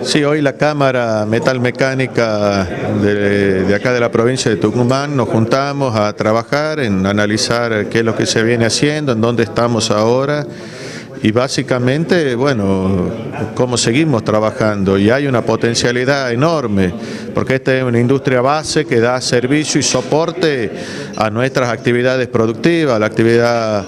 Sí, hoy la Cámara Metalmecánica de, de, acá de la provincia de Tucumán nos juntamos a trabajar en analizar qué es lo que se viene haciendo, en dónde estamos ahora y básicamente, bueno, cómo seguimos trabajando. Y hay una potencialidad enorme porque esta es una industria base que da servicio y soporte a nuestras actividades productivas, a la actividad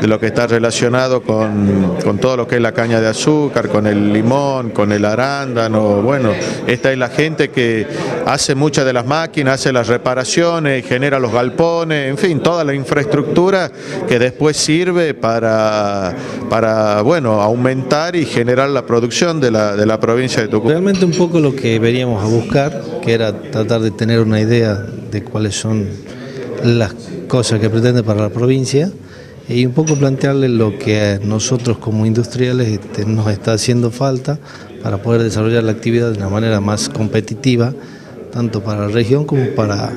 de lo que está relacionado con, con, todo lo que es la caña de azúcar, con el limón, con el arándano, bueno, esta es la gente que hace muchas de las máquinas, hace las reparaciones, genera los galpones, en fin, toda la infraestructura que después sirve para, para bueno, aumentar y generar la producción de la, de la provincia de Tucumán. Realmente un poco lo que veníamos a buscar, que era tratar de tener una idea de cuáles son las cosas que pretende para la provincia, y un poco plantearle lo que nosotros como industriales este, nos está haciendo falta para poder desarrollar la actividad de una manera más competitiva, tanto para la región como para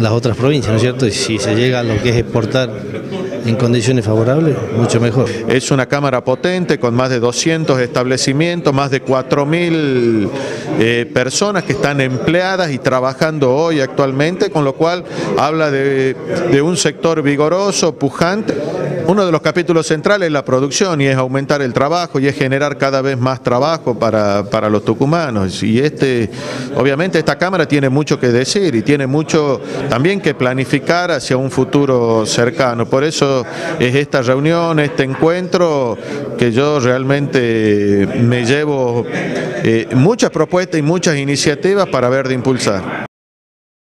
las otras provincias, ¿no es cierto? Y si se llega a lo que es exportar en condiciones favorables, mucho mejor. Es una cámara potente con más de 200 establecimientos, más de 4.000 eh, personas que están empleadas y trabajando hoy actualmente, con lo cual habla de, de un sector vigoroso, pujante. Uno de los capítulos centrales es la producción y es aumentar el trabajo y es generar cada vez más trabajo para, para los tucumanos. Y este, obviamente esta Cámara tiene mucho que decir y tiene mucho también que planificar hacia un futuro cercano. Por eso es esta reunión, este encuentro, que yo realmente me llevo eh, muchas propuestas y muchas iniciativas para ver de impulsar.